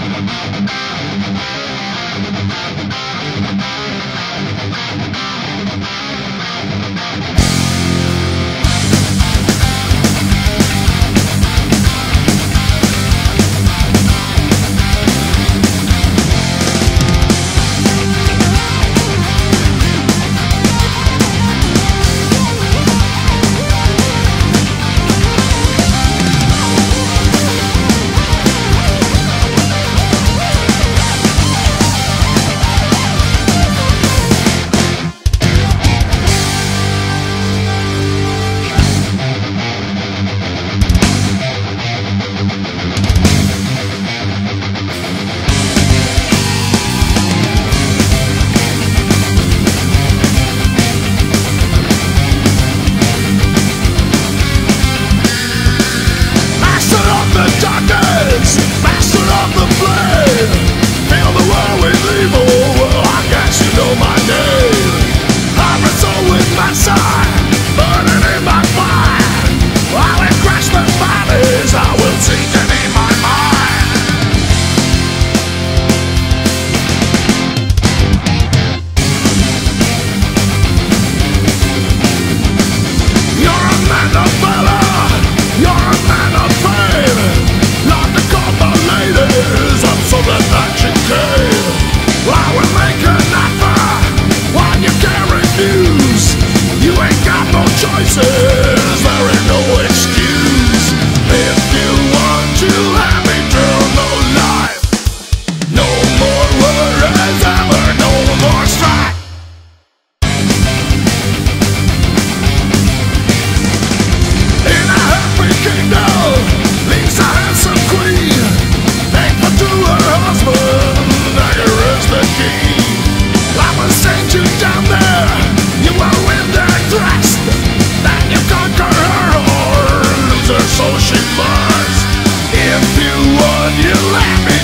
Thank you. choices. There ain't no way If you would, you let me